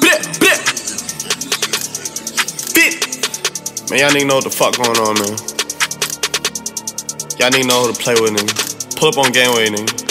Blip, blip. Bit. Man, y'all need to know what the fuck going on, man. Y'all need to know who to play with, nigga. Pull up on Gangway, nigga.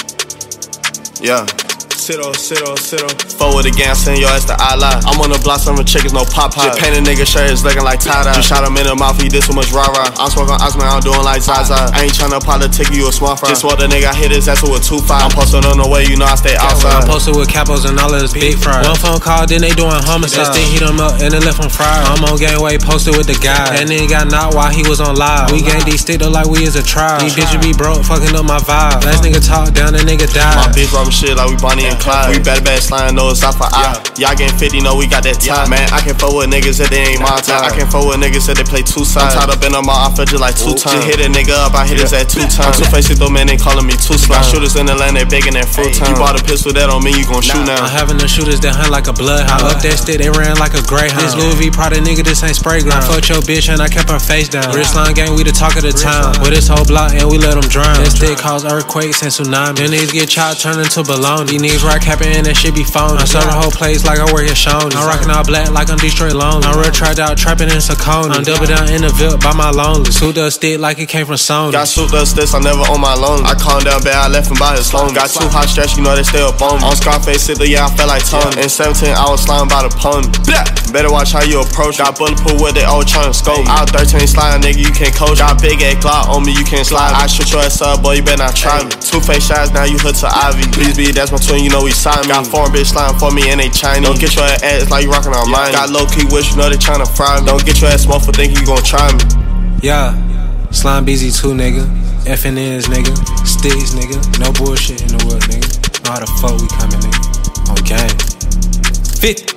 Yeah. Sit on, sit on, sit on. Forward again, send your ass to Allah. I'm on the block, some chickens, no pop pop. Just paint a nigga shirt, it's looking like Tada. Just shot him in the mouth, he did so much rah rah. I'm smoking Osman, I'm doing like Zaza. I ain't tryna politic you a small fry. Just what the nigga hit his ass with two five. I'm posted on the way, you know I stay outside. I'm posted with capos and all of this big fry. One phone call, then they doing homicide. Then heat him up and then left him fried. I'm on gangway, posted with the guy. That nigga got knocked while he was on live. We gang these stick up like we is a tribe. These bitches be broke, fucking up my vibe. Last nigga talk down, that nigga die. My died. bitch robbing shit like we Bonnie and Clyde. We better bad slime, know it's out for eye. Y'all getting 50, know we got that time. Man, I can fuck with niggas that they ain't my time. I can fuck with niggas that they play two sides. I'm tied up in a mall, I feel just like two times. Just hit a nigga up, I hit his at two times. I'm two faced though, man, they calling me two slime. Shooters in the land, they begging that full time. You bought a pistol, that don't mean you gon' shoot now. I'm having the shooters that hunt like a blood. bloodhound. Up that stick, they ran like a greyhound. This Louis V Prada nigga, this ain't Sprayground. Fuck fucked your bitch and I kept her face down. Wristline gang, we the talk of the town. With this whole block and we let them drown. That stick cause earthquakes and tsunamis. Them niggas get chopped, turn into balloons. These niggas rock capping and that shit be phony. I serve the whole place like I work at Shoney's. I'm rocking all black like I'm Detroit Lonely. I'm real tried out trapping in Saucony. I'm double down in the Ville by my lonely. Suit the stick like it came from Sony. Got souped up sticks, I never on my loan. I calmed down bad, I left him by his phone. Got too hot stretch, you know they stay up on me. On Scarface, sit there, yeah, I felt like Tony. In 17, I was sliding by the pony. Better watch how you approach. Got bulletproof with they all trying to scope. Out 13 sliding, nigga, you can't coach. Got big ass Glock on me, you can't slide. I shoot your ass up, boy, you better not try me. Two face shots, now you hood to Ivy. Please be, that's my twin, you know we signed me. Got foreign bitch sliding for me and they Chinese. Don't get your ass like you rocking on mine. Got low key wish, you know they tryna fry me. Don't get your ass smoked for thinking you gon' try me. Yeah, Slime BZ2 nigga, FNNs nigga, Sticks nigga, no bullshit in the world nigga. Know how the fuck we coming nigga, on game. 50.